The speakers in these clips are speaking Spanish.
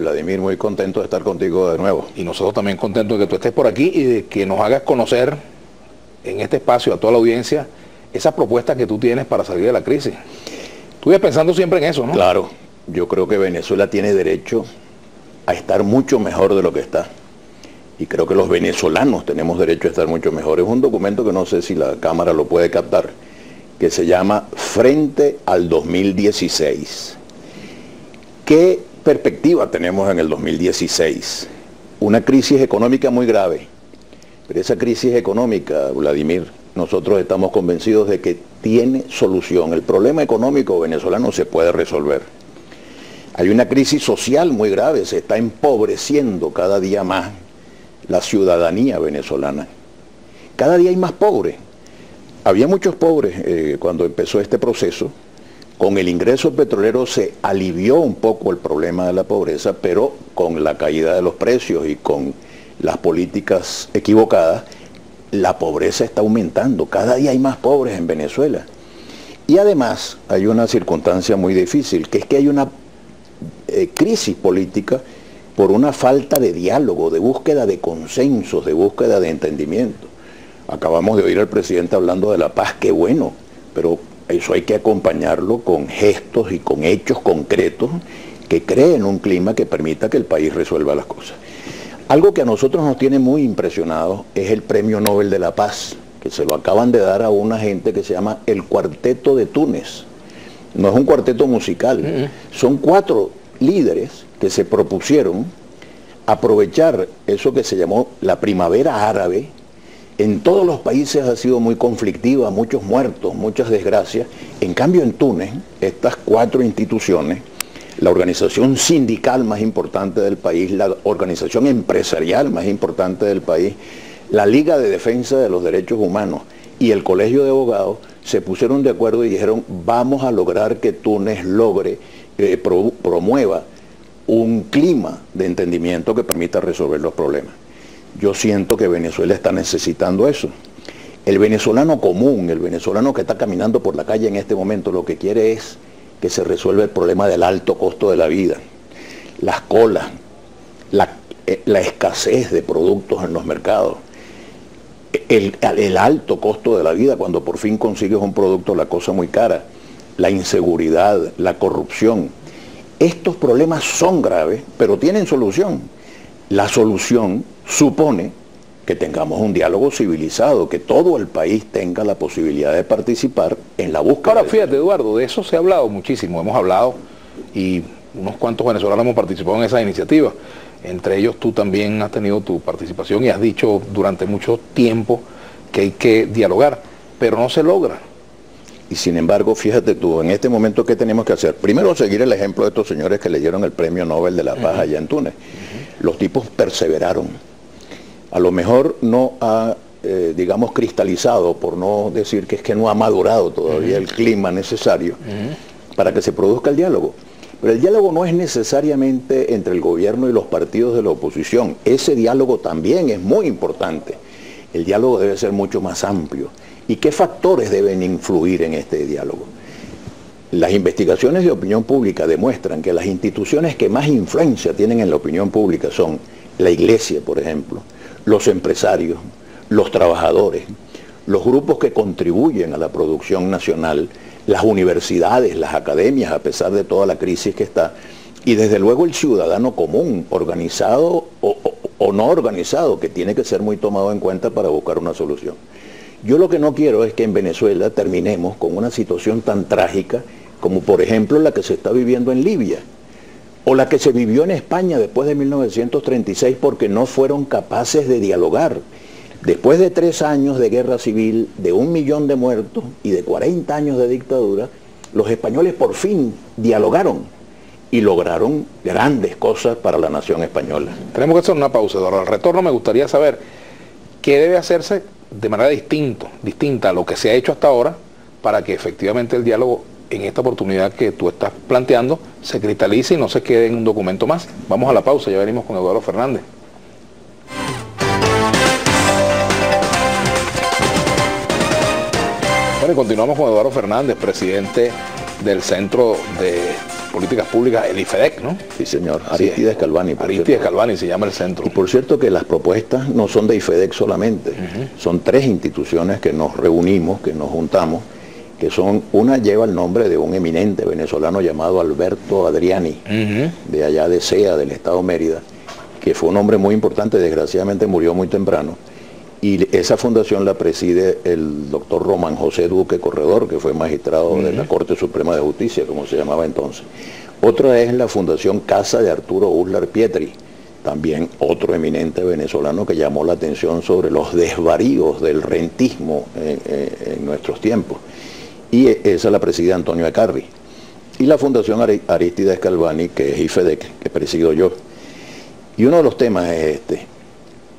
Vladimir, muy contento de estar contigo de nuevo. Y nosotros también contentos de que tú estés por aquí y de que nos hagas conocer en este espacio a toda la audiencia esa propuesta que tú tienes para salir de la crisis. Tú pensando siempre en eso, ¿no? Claro, yo creo que Venezuela tiene derecho a estar mucho mejor de lo que está. Y creo que los venezolanos tenemos derecho a estar mucho mejor. Es un documento que no sé si la Cámara lo puede captar, que se llama Frente al 2016. ¿Qué perspectiva tenemos en el 2016? Una crisis económica muy grave. Pero esa crisis económica, Vladimir, nosotros estamos convencidos de que tiene solución. El problema económico venezolano se puede resolver. Hay una crisis social muy grave, se está empobreciendo cada día más la ciudadanía venezolana. Cada día hay más pobres. Había muchos pobres eh, cuando empezó este proceso. Con el ingreso petrolero se alivió un poco el problema de la pobreza, pero con la caída de los precios y con las políticas equivocadas, la pobreza está aumentando. Cada día hay más pobres en Venezuela. Y además hay una circunstancia muy difícil, que es que hay una eh, crisis política por una falta de diálogo, de búsqueda de consensos, de búsqueda de entendimiento. Acabamos de oír al presidente hablando de la paz, qué bueno, pero eso hay que acompañarlo con gestos y con hechos concretos que creen un clima que permita que el país resuelva las cosas. Algo que a nosotros nos tiene muy impresionados es el Premio Nobel de la Paz, que se lo acaban de dar a una gente que se llama el Cuarteto de Túnez. No es un cuarteto musical, son cuatro líderes que se propusieron aprovechar eso que se llamó la primavera árabe. En todos los países ha sido muy conflictiva, muchos muertos, muchas desgracias. En cambio en Túnez, estas cuatro instituciones la organización sindical más importante del país, la organización empresarial más importante del país, la Liga de Defensa de los Derechos Humanos y el Colegio de Abogados se pusieron de acuerdo y dijeron vamos a lograr que Túnez logre, eh, promueva un clima de entendimiento que permita resolver los problemas. Yo siento que Venezuela está necesitando eso. El venezolano común, el venezolano que está caminando por la calle en este momento, lo que quiere es que se resuelve el problema del alto costo de la vida, las colas, eh, la, escasez de productos en los mercados, el, el, alto costo de la vida cuando por fin consigues un producto, la cosa muy cara, la inseguridad, la corrupción. Estos problemas son graves, pero tienen solución. La solución supone que tengamos un diálogo civilizado, que todo el país tenga la posibilidad de participar en la búsqueda. Ahora fíjate Eduardo, de eso se ha hablado muchísimo, hemos hablado y unos cuantos venezolanos hemos participado en esa iniciativa. Entre ellos tú también has tenido tu participación y has dicho durante mucho tiempo que hay que dialogar, pero no se logra. Y sin embargo, fíjate tú, en este momento, ¿qué tenemos que hacer? Primero, seguir el ejemplo de estos señores que le dieron el Premio Nobel de la Paz allá en Túnez. Los tipos perseveraron a lo mejor no ha, eh, digamos, cristalizado, por no decir que es que no ha madurado todavía el clima necesario para que se produzca el diálogo. Pero el diálogo no es necesariamente entre el gobierno y los partidos de la oposición. Ese diálogo también es muy importante. El diálogo debe ser mucho más amplio. ¿Y qué factores deben influir en este diálogo? Las investigaciones de opinión pública demuestran que las instituciones que más influencia tienen en la opinión pública son la iglesia, por ejemplo, los empresarios, los trabajadores, los grupos que contribuyen a la producción nacional, las universidades, las academias, a pesar de toda la crisis que está, y desde luego el ciudadano común, organizado o, no organizado, que tiene que ser muy tomado en cuenta para buscar una solución. Yo lo que no quiero es que en Venezuela terminemos con una situación tan trágica como por ejemplo la que se está viviendo en Libia o la que se vivió en España después de 1936 porque no fueron capaces de dialogar. Después de tres años de guerra civil, de un millón de muertos y de 40 años de dictadura, los españoles por fin dialogaron y lograron grandes cosas para la nación española. Tenemos que hacer una pausa, Al retorno me gustaría saber qué debe hacerse de manera distinto, distinta a lo que se ha hecho hasta ahora para que efectivamente el diálogo en esta oportunidad que tú estás planteando se cristalice y no se quede en un documento más. Vamos a la pausa, ya venimos con Eduardo Fernández. Bueno, y continuamos con Eduardo Fernández, presidente del Centro de Políticas Públicas, el IFEDEC, ¿no? Sí, señor. Aristides Calvani. Aristides Calvani se llama el centro. Y por cierto que las propuestas no son de IFEDEC solamente, son tres instituciones que nos reunimos, que nos juntamos, que son, una lleva el nombre de un eminente venezolano llamado Alberto Adriani, de allá de SEA, del estado Mérida, que fue un hombre muy importante, desgraciadamente murió muy temprano y esa fundación la preside el doctor Román José Duque Corredor, que fue magistrado de la Corte Suprema de Justicia, como se llamaba entonces. Otra es la Fundación Casa de Arturo Uslar Pietri, también otro eminente venezolano que llamó la atención sobre los desvaríos del rentismo en, nuestros tiempos. Y esa la preside Antonio Ecarri. Y la Fundación Aristida Escalvani, que es IFEDEC, que presido yo. Y uno de los temas es este,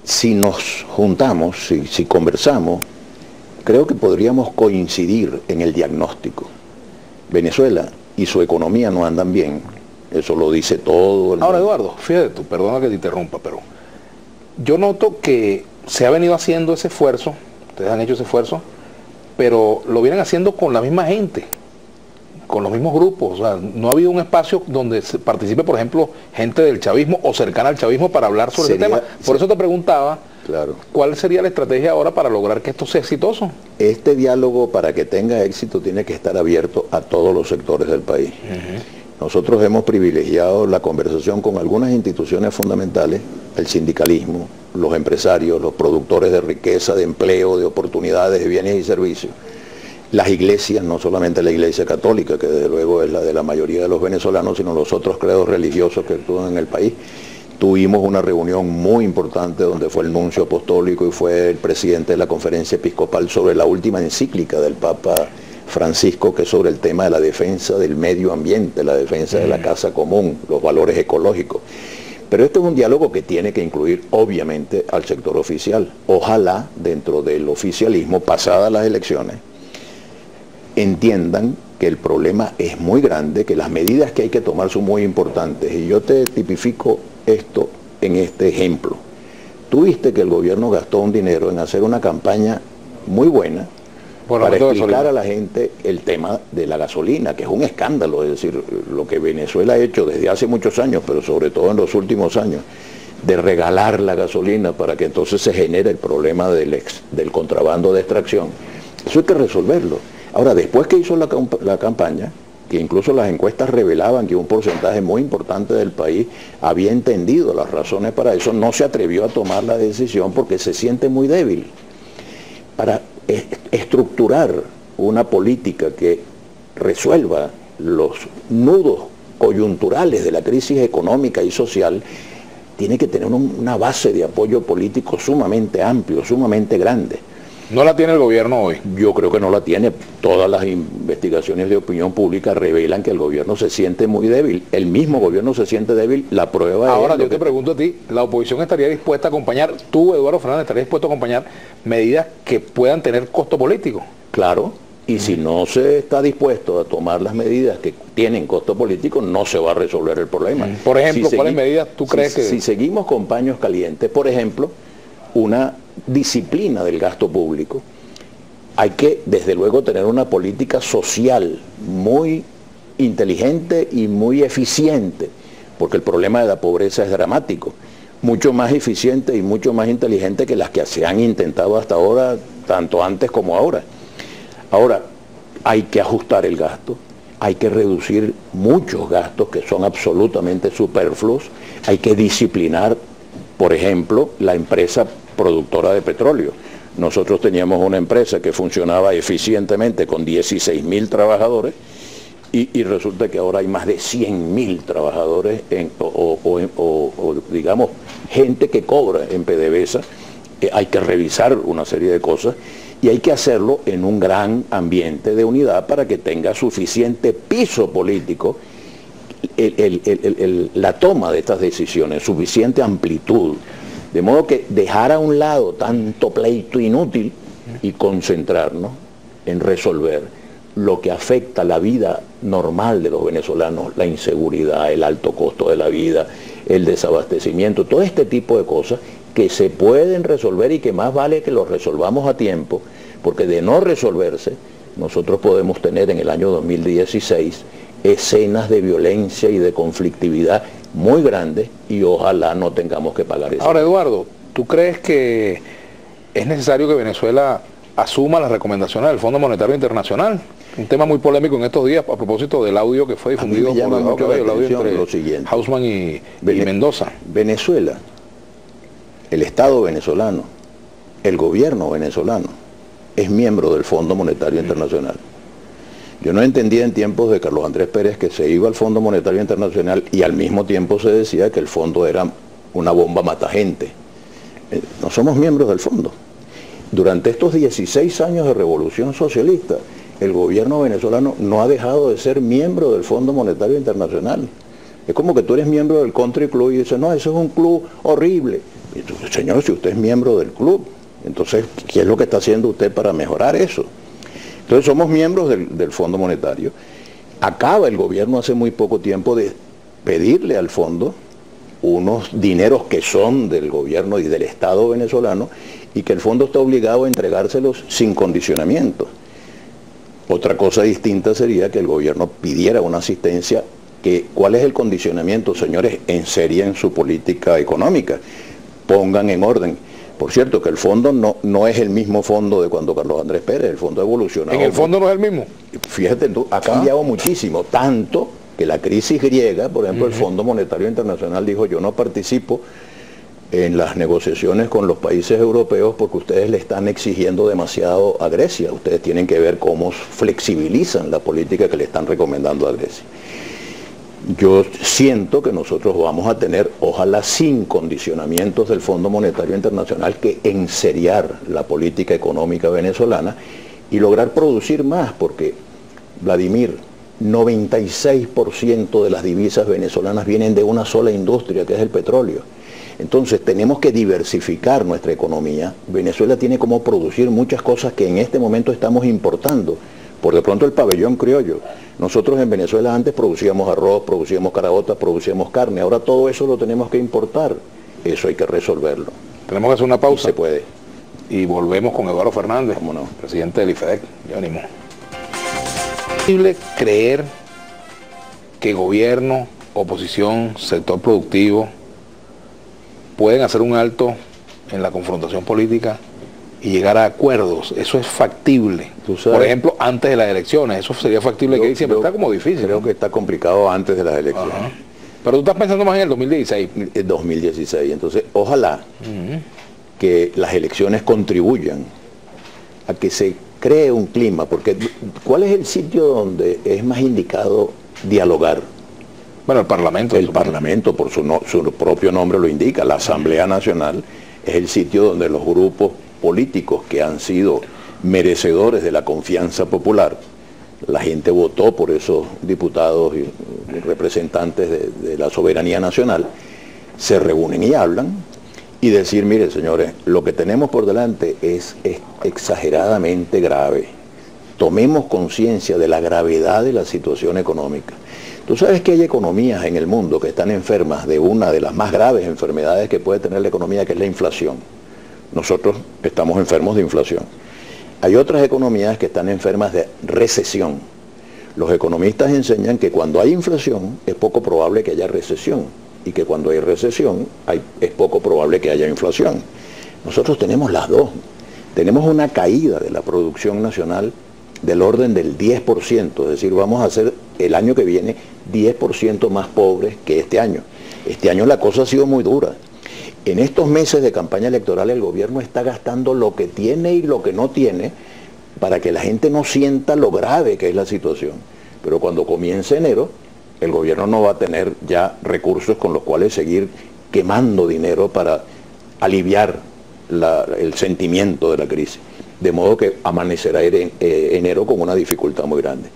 si nos juntamos, si, conversamos, creo que podríamos coincidir en el diagnóstico. Venezuela y su economía no andan bien, eso lo dice todo el Ahora, Eduardo, fíjate tú, perdona que te interrumpa, pero yo noto que se ha venido haciendo ese esfuerzo, ustedes han hecho ese esfuerzo, pero lo vienen haciendo con la misma gente con los mismos grupos. O sea, no ha habido un espacio donde participe, por ejemplo, gente del chavismo o cercana al chavismo para hablar sobre el tema. Por eso te preguntaba, claro. ¿cuál sería la estrategia ahora para lograr que esto sea exitoso? Este diálogo, para que tenga éxito, tiene que estar abierto a todos los sectores del país. Nosotros hemos privilegiado la conversación con algunas instituciones fundamentales, el sindicalismo, los empresarios, los productores de riqueza, de empleo, de oportunidades, de bienes y servicios las iglesias, no solamente la iglesia católica, que desde luego es la de la mayoría de los venezolanos, sino los otros credos religiosos que actúan en el país. Tuvimos una reunión muy importante donde fue el nuncio apostólico y fue el presidente de la conferencia episcopal sobre la última encíclica del Papa Francisco, que es sobre el tema de la defensa del medio ambiente, la defensa de la mm. casa común, los valores ecológicos. Pero este es un diálogo que tiene que incluir obviamente al sector oficial. Ojalá dentro del oficialismo, pasadas las elecciones, entiendan que el problema es muy grande, que las medidas que hay que tomar son muy importantes. Y yo te tipifico esto en este ejemplo. Tuviste que el gobierno gastó un dinero en hacer una campaña muy buena para explicar a la gente el tema de la gasolina, que es un escándalo, es decir, lo que Venezuela ha hecho desde hace muchos años, pero sobre todo en los últimos años, de regalar la gasolina para que entonces se genere el problema del, ex, del contrabando de extracción. Eso hay que resolverlo. Ahora, después que hizo la, campaña, que incluso las encuestas revelaban que un porcentaje muy importante del país había entendido las razones para eso, no se atrevió a tomar la decisión porque se siente muy débil. Para estructurar una política que resuelva los nudos coyunturales de la crisis económica y social, tiene que tener una base de apoyo político sumamente amplio, sumamente grande. ¿No la tiene el gobierno hoy? Yo creo que no la tiene. Todas las investigaciones de opinión pública revelan que el gobierno se siente muy débil. El mismo gobierno se siente débil. La prueba Ahora, yo te pregunto a ti, ¿la oposición estaría dispuesta a acompañar, tú, Eduardo Fernández, estarías dispuesto a acompañar medidas que puedan tener costo político? Claro. Y si no se está dispuesto a tomar las medidas que tienen costo político, no se va a resolver el problema. Por ejemplo, ¿cuáles medidas tú crees que...? Si seguimos con paños calientes, por ejemplo, una disciplina del gasto público, hay que desde luego tener una política social muy inteligente y muy eficiente, porque el problema de la pobreza es dramático, mucho más eficiente y mucho más inteligente que las que se han intentado hasta ahora, tanto antes como ahora. Ahora, hay que ajustar el gasto, hay que reducir muchos gastos que son absolutamente superfluos, hay que disciplinar, por ejemplo, la empresa productora de petróleo. Nosotros teníamos una empresa que funcionaba eficientemente con 16 mil trabajadores y, resulta que ahora hay más de 100 mil trabajadores o, digamos gente que cobra en PDVSA. Eh, hay que revisar una serie de cosas y hay que hacerlo en un gran ambiente de unidad para que tenga suficiente piso político la toma de estas decisiones, suficiente amplitud. De modo que dejar a un lado tanto pleito inútil y concentrarnos en resolver lo que afecta la vida normal de los venezolanos, la inseguridad, el alto costo de la vida, el desabastecimiento, todo este tipo de cosas que se pueden resolver y que más vale que los resolvamos a tiempo, porque de no resolverse, nosotros podemos tener en el año 2016 escenas de violencia y de conflictividad muy grandes y ojalá no tengamos que pagar eso. Ahora, Eduardo, ¿tú crees que es necesario que Venezuela asuma las recomendaciones del Fondo Monetario Internacional? Un tema muy polémico en estos días a propósito del audio que fue difundido por el audio entre lo siguiente. Hausman y, y Mendoza. Venezuela, el Estado venezolano, el gobierno venezolano, es miembro del Fondo Monetario Internacional. Yo no entendía en tiempos de Carlos Andrés Pérez que se iba al Fondo Monetario Internacional y al mismo tiempo se decía que el fondo era una bomba mata gente. Eh, no somos miembros del fondo. Durante estos 16 años de revolución socialista, el gobierno venezolano no ha dejado de ser miembro del Fondo Monetario Internacional. Es como que tú eres miembro del country club y dices, no, eso es un club horrible. señor, si usted es miembro del club, entonces, ¿qué es lo que está haciendo usted para mejorar eso? Entonces somos miembros del, Fondo Monetario. Acaba el gobierno hace muy poco tiempo de pedirle al fondo unos dineros que son del gobierno y del Estado venezolano y que el fondo está obligado a entregárselos sin condicionamiento. Otra cosa distinta sería que el gobierno pidiera una asistencia que, ¿cuál es el condicionamiento? Señores, en serie en su política económica, pongan en orden por cierto, que el fondo no, no es el mismo fondo de cuando Carlos Andrés Pérez, el fondo ha evolucionado. ¿En el fondo no es el mismo? Fíjate tú, ha cambiado ah. muchísimo, tanto que la crisis griega, por ejemplo, el Fondo Monetario Internacional dijo, yo no participo en las negociaciones con los países europeos porque ustedes le están exigiendo demasiado a Grecia. Ustedes tienen que ver cómo flexibilizan la política que le están recomendando a Grecia yo siento que nosotros vamos a tener, ojalá sin condicionamientos del Fondo Monetario Internacional, que enseriar la política económica venezolana y lograr producir más, porque, Vladimir, 96% de las divisas venezolanas vienen de una sola industria, que es el petróleo. Entonces tenemos que diversificar nuestra economía. Venezuela tiene como producir muchas cosas que en este momento estamos importando. Por de pronto el pabellón criollo. Nosotros en Venezuela antes producíamos arroz, producíamos carabotas, producíamos carne. Ahora todo eso lo tenemos que importar. Eso hay que resolverlo. Tenemos que hacer una pausa. Se puede. Y volvemos con Eduardo Fernández, ¿Cómo no? presidente del IFEDEC. Ya venimos. ¿Es posible creer que gobierno, oposición, sector productivo pueden hacer un alto en la confrontación política y llegar a acuerdos. Eso es factible. Por ejemplo, antes de las elecciones, eso sería factible que siempre está como difícil. Creo que está complicado antes de las elecciones. Pero tú estás pensando más en el 2016. El 2016. Entonces, ojalá que las elecciones contribuyan a que se cree un clima, porque ¿cuál es el sitio donde es más indicado dialogar? Bueno, el Parlamento. El Parlamento, por su, su propio nombre lo indica, la Asamblea Nacional es el sitio donde los grupos políticos que han sido merecedores de la confianza popular. La gente votó por esos diputados y representantes de, la soberanía nacional, se reúnen y hablan y decir, mire señores, lo que tenemos por delante es, exageradamente grave. Tomemos conciencia de la gravedad de la situación económica. Tú sabes que hay economías en el mundo que están enfermas de una de las más graves enfermedades que puede tener la economía, que es la inflación nosotros estamos enfermos de inflación. Hay otras economías que están enfermas de recesión. Los economistas enseñan que cuando hay inflación es poco probable que haya recesión y que cuando hay recesión es poco probable que haya inflación. Nosotros tenemos las dos. Tenemos una caída de la producción nacional del orden del 10%, es decir, vamos a ser el año que viene 10% más pobres que este año. Este año la cosa ha sido muy dura. En estos meses de campaña electoral el gobierno está gastando lo que tiene y lo que no tiene para que la gente no sienta lo grave que es la situación. Pero cuando comience enero, el gobierno no va a tener ya recursos con los cuales seguir quemando dinero para aliviar el sentimiento de la crisis. De modo que amanecerá eh, enero con una dificultad muy grande.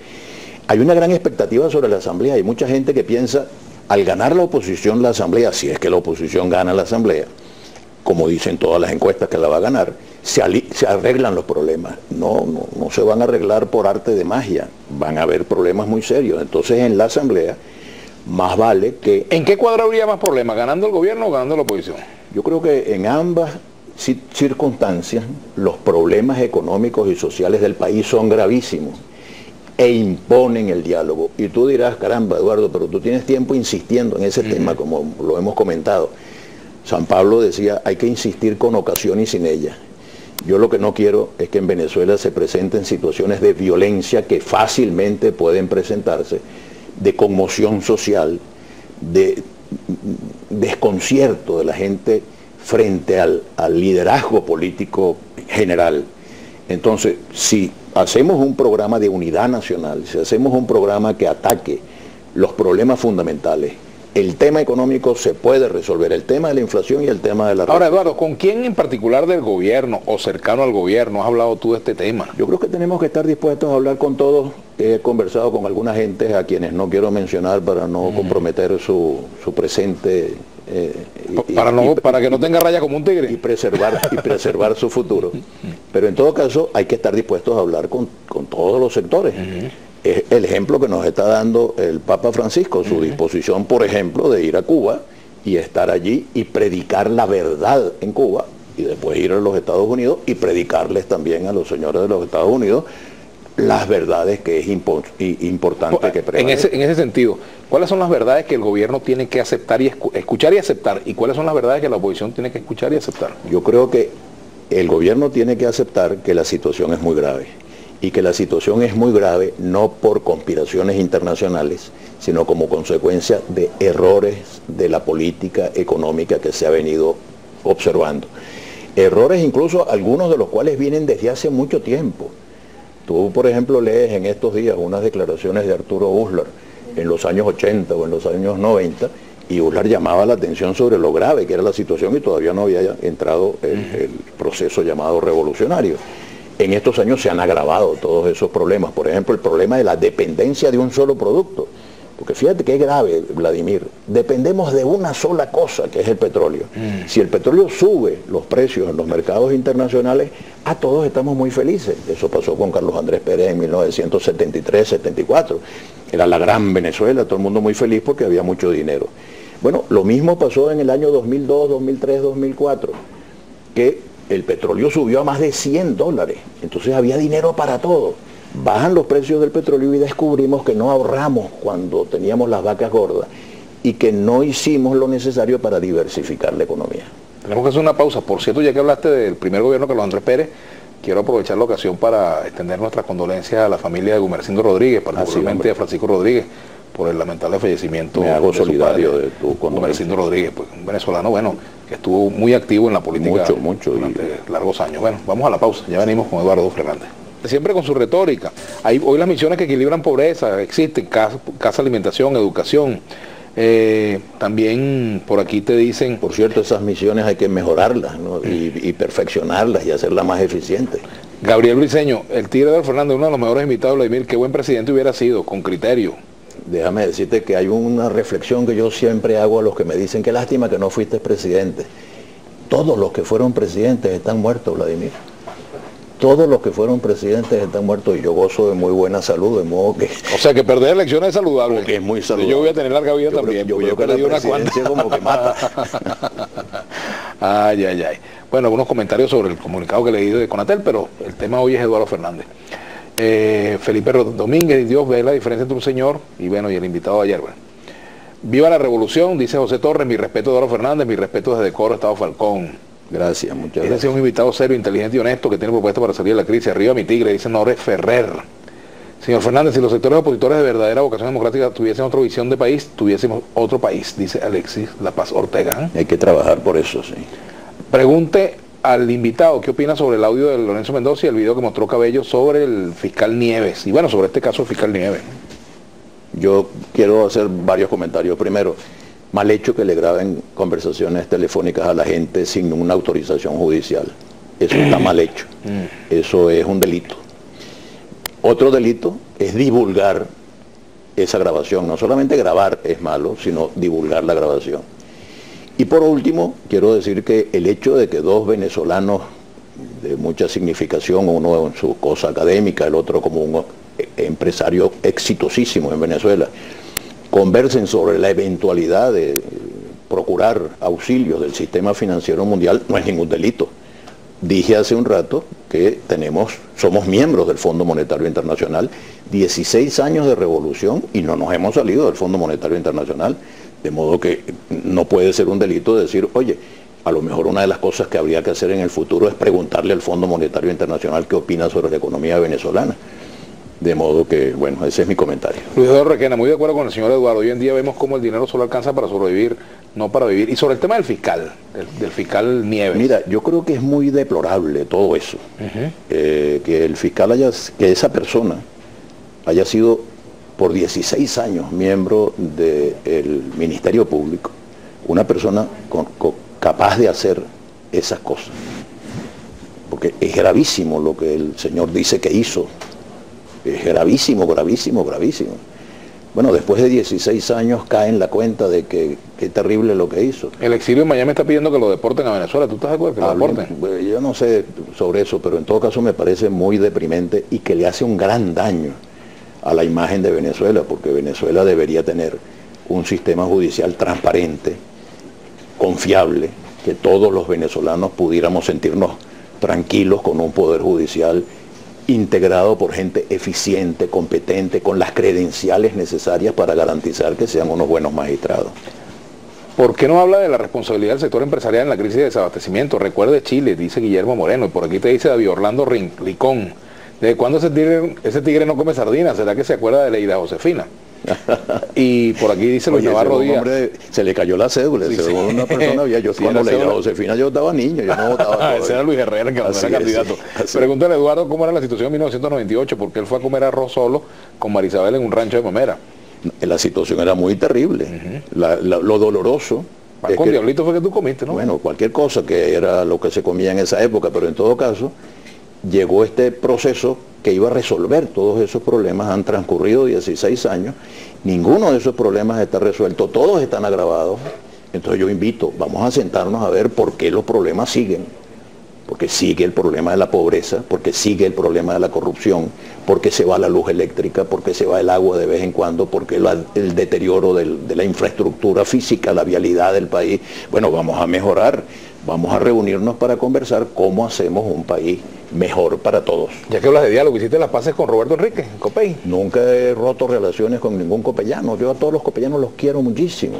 Hay una gran expectativa sobre la Asamblea. Hay mucha gente que piensa al ganar la oposición la asamblea, si es que la oposición gana la asamblea, como dicen todas las encuestas que la va a ganar, se, arreglan los problemas. No, no, no se van a arreglar por arte de magia, van a haber problemas muy serios. Entonces en la asamblea más vale que... ¿En qué cuadro habría más problemas? ¿Ganando el gobierno o ganando la oposición? Yo creo que en ambas circunstancias los problemas económicos y sociales del país son gravísimos e imponen el diálogo. Y tú dirás, caramba, Eduardo, pero tú tienes tiempo insistiendo en ese tema, como lo hemos comentado. San Pablo decía, hay que insistir con ocasión y sin ella. Yo lo que no quiero es que en Venezuela se presenten situaciones de violencia que fácilmente pueden presentarse, de conmoción social, de desconcierto de la gente frente al, al liderazgo político general. Entonces, si hacemos un programa de unidad nacional, si hacemos un programa que ataque los problemas fundamentales, el tema económico se puede resolver, el tema de la inflación y el tema de la... Ahora, Eduardo, ¿con quién en particular del gobierno o cercano al gobierno has hablado tú de este tema? Yo creo que tenemos que estar dispuestos a hablar con todos. He conversado con alguna gente a quienes no quiero mencionar para no mm. comprometer su, presente eh, para, no, para que no tenga raya como un tigre. Y preservar, y preservar su futuro. Pero en todo caso hay que estar dispuestos a hablar con, todos los sectores es el ejemplo que nos está dando el Papa Francisco, su disposición, por ejemplo, de ir a Cuba y estar allí y predicar la verdad en Cuba y después ir a los Estados Unidos y predicarles también a los señores de los Estados Unidos las verdades que es importante que en ese, en ese sentido, ¿cuáles son las verdades que el gobierno tiene que aceptar y escuchar y aceptar? ¿Y cuáles son las verdades que la oposición tiene que escuchar y aceptar? Yo creo que el gobierno tiene que aceptar que la situación es muy grave y que la situación es muy grave no por conspiraciones internacionales, sino como consecuencia de errores de la política económica que se ha venido observando. Errores incluso algunos de los cuales vienen desde hace mucho tiempo. Tú, por ejemplo, lees en estos días unas declaraciones de Arturo Uslar en los años 80 o en los años 90 y Uslar llamaba la atención sobre lo grave que era la situación y todavía no había entrado el, el proceso llamado revolucionario en estos años se han agravado todos esos problemas. Por ejemplo, el problema de la dependencia de un solo producto. Porque fíjate qué grave, Vladimir. Dependemos de una sola cosa, que es el petróleo. Mm. Si el petróleo sube los precios en los mercados internacionales, a todos estamos muy felices. Eso pasó con Carlos Andrés Pérez en 1973-74. Era la gran Venezuela, todo el mundo muy feliz porque había mucho dinero. Bueno, lo mismo pasó en el año 2002, 2003, 2004, que el petróleo subió a más de 100 dólares, entonces había dinero para todo. Bajan los precios del petróleo y descubrimos que no ahorramos cuando teníamos las vacas gordas y que no hicimos lo necesario para diversificar la economía. Tenemos que hacer una pausa. Por cierto, ya que hablaste del primer gobierno Carlos Andrés Pérez, quiero aprovechar la ocasión para extender nuestras condolencias a la familia de Gumercindo Rodríguez, ah, particularmente a Francisco Rodríguez, por el lamentable fallecimiento Me hago solidario de tu Gumercindo Rodríguez, pues, un venezolano, bueno, que estuvo muy activo en la política mucho, mucho, durante largos años. Bueno, vamos a la pausa, ya venimos con Eduardo Fernández. Siempre con su retórica. Hay, hoy las misiones que equilibran pobreza existen, casa, alimentación, educación. Eh, también por aquí te dicen... Por cierto, esas misiones hay que mejorarlas y, perfeccionarlas y hacerlas más eficientes. Gabriel Briceño, el Tigre de Fernández, uno de los mejores invitados, Vladimir, qué buen presidente hubiera sido, con criterio déjame decirte que hay una reflexión que yo siempre hago a los que me dicen, qué lástima que no fuiste presidente. Todos los que fueron presidentes están muertos, Vladimir. Todos los que fueron presidentes están muertos y yo gozo de muy buena salud, de modo que... O sea que perder elecciones es saludable. Que es muy saludable. Yo voy a tener larga vida también. yo creo que la presidencia como que mata. ay, ay, ay. Bueno, algunos comentarios sobre el comunicado que le he leído de Conatel, pero el tema hoy es Eduardo Fernández. Eh, Felipe Domínguez, Dios ve la diferencia entre un señor y bueno, y el invitado de ayer. Viva la revolución, dice José Torres, mi respeto de Oro Fernández, mi respeto desde Coro, Estado Falcón. Gracias, muchas gracias. es un invitado serio, inteligente y honesto que tiene propuesta para salir de la crisis. Arriba mi tigre, dice Nore Ferrer. Señor Fernández, si los sectores opositores de verdadera vocación democrática tuviesen otra visión de país, tuviésemos otro país, dice Alexis La Paz Ortega. Hay que trabajar por eso, sí. Pregunte al invitado qué opina sobre el audio de Lorenzo Mendoza y el video que mostró Cabello sobre el fiscal Nieves. Y bueno, sobre este caso fiscal Nieves. Yo quiero hacer varios comentarios. Primero, mal hecho que le graben conversaciones telefónicas a la gente sin una autorización judicial. Eso está mal hecho. Mm. Eso es un delito. Otro delito es divulgar esa grabación. No solamente grabar es malo, sino divulgar la grabación. Y por último, quiero decir que el hecho de que dos venezolanos de mucha significación, uno en su cosa académica, el otro como un empresario exitosísimo en Venezuela, conversen sobre la eventualidad de procurar auxilios del sistema financiero mundial, no es ningún delito. Dije hace un rato que tenemos, somos miembros del Fondo Monetario Internacional, 16 años de revolución y no nos hemos salido del Fondo Monetario Internacional, de modo que no puede ser un delito decir, oye, a lo mejor una de las cosas que habría que hacer en el futuro es preguntarle al Fondo Monetario Internacional qué opina sobre la economía venezolana. De modo que, bueno, ese es mi comentario. Luis Eduardo Requena, muy de acuerdo con el señor Eduardo. Hoy en día vemos cómo el dinero solo alcanza para sobrevivir, no para vivir. Y sobre el tema del fiscal, del, fiscal Nieves. Mira, yo creo que es muy deplorable todo eso. Eh, que el fiscal haya, que esa persona haya sido por 16 años miembro del Ministerio Público, una persona con capaz de hacer esas cosas. Porque es gravísimo lo que el Señor dice que hizo. Es gravísimo, gravísimo, gravísimo. Bueno, después de 16 años cae en la cuenta de que qué terrible lo que hizo. El exilio en Miami está pidiendo que lo deporten a Venezuela. ¿Tú estás de acuerdo que lo deporten? Yo no sé sobre eso, pero en todo caso me parece muy deprimente y que le hace un gran daño a la imagen de Venezuela, porque Venezuela debería tener un sistema judicial transparente, confiable, que todos los venezolanos pudiéramos sentirnos tranquilos con un poder judicial integrado por gente eficiente, competente, con las credenciales necesarias para garantizar que sean unos buenos magistrados. ¿Por qué no habla de la responsabilidad del sector empresarial en la crisis de desabastecimiento? Recuerde Chile, dice Guillermo Moreno, y por aquí te dice David Orlando Rincón. ¿Desde cuándo ese tigre, ese tigre no come sardinas? ¿Será que se acuerda de Leida Josefina? y por aquí dice Luis Navarro Díaz. se le cayó la cédula, se una persona, yo cuando leí a Josefina yo estaba niño, yo no votaba. Ese era Luis Herrera que era candidato. Pregúntale a Eduardo cómo era la situación en 1998, porque él fue a comer arroz solo con Marisabel en un rancho de Mamera. La situación era muy terrible. lo doloroso con diablito fue que tú comiste, ¿no? Bueno, cualquier cosa que era lo que se comía en esa época, pero en todo caso, llegó este proceso que iba a resolver todos esos problemas. Han transcurrido 16 años, ninguno de esos problemas está resuelto, todos están agravados. Entonces yo invito, vamos a sentarnos a ver por qué los problemas siguen. Porque sigue el problema de la pobreza, porque sigue el problema de la corrupción, porque se va la luz eléctrica, porque se va el agua de vez en cuando, porque el deterioro de la infraestructura física, la vialidad del país. Bueno, vamos a mejorar vamos a reunirnos para conversar cómo hacemos un país mejor para todos. Ya que hablas de diálogo, ¿hiciste las paces con Roberto Enrique, en Copey? Nunca he roto relaciones con ningún copellano, yo a todos los copellanos los quiero muchísimo.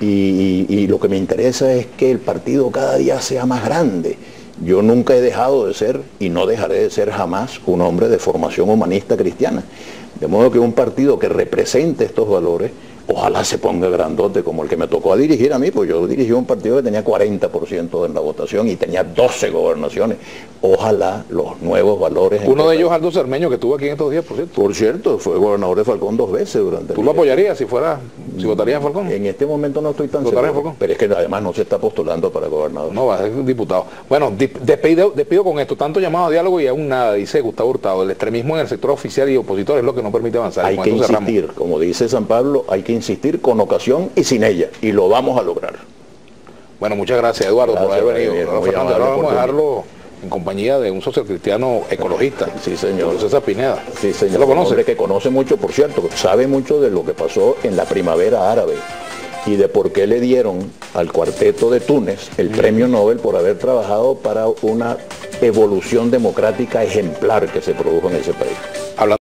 Y, y, lo que me interesa es que el partido cada día sea más grande. Yo nunca he dejado de ser y no dejaré de ser jamás un hombre de formación humanista cristiana. De modo que un partido que represente estos valores Ojalá se ponga grandote como el que me tocó a dirigir a mí, pues yo dirigí un partido que tenía 40% en la votación y tenía 12 gobernaciones. Ojalá los nuevos valores... Uno de ellos, Aldo Cermeño, que estuvo aquí en estos días, por cierto. Por cierto, fue gobernador de Falcón dos veces durante... ¿Tú lo apoyarías si fuera, si votarías en Falcón? En este momento no estoy tan seguro, pero es que además no se está postulando para gobernador. No, va a ser diputado. Bueno, despido, despido con esto, tanto llamado a diálogo y aún nada, dice Gustavo Hurtado, el extremismo en el sector oficial y opositor es lo que no permite avanzar. Hay que insistir, como dice San Pablo, hay que insistir con ocasión y sin ella, y lo vamos a lograr. Bueno, muchas gracias Eduardo por haber venido. ahora vamos a dejarlo en compañía de un socio cristiano ecologista. Sí, señor. César Pineda. Sí, señor. ¿Lo conoce? que conoce mucho, por cierto, sabe mucho de lo que pasó en la primavera árabe y de por qué le dieron al cuarteto de Túnez el premio Nobel por haber trabajado para una evolución democrática ejemplar que se produjo en ese país.